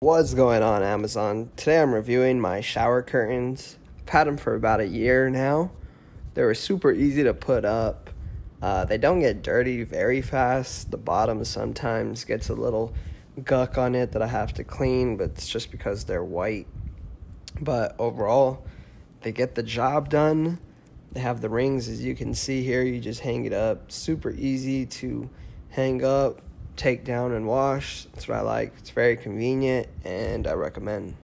What's going on Amazon? Today I'm reviewing my shower curtains. I've had them for about a year now. They were super easy to put up. Uh, they don't get dirty very fast. The bottom sometimes gets a little guck on it that I have to clean, but it's just because they're white. But overall, they get the job done. They have the rings as you can see here. You just hang it up. Super easy to hang up take down and wash. That's what I like. It's very convenient and I recommend.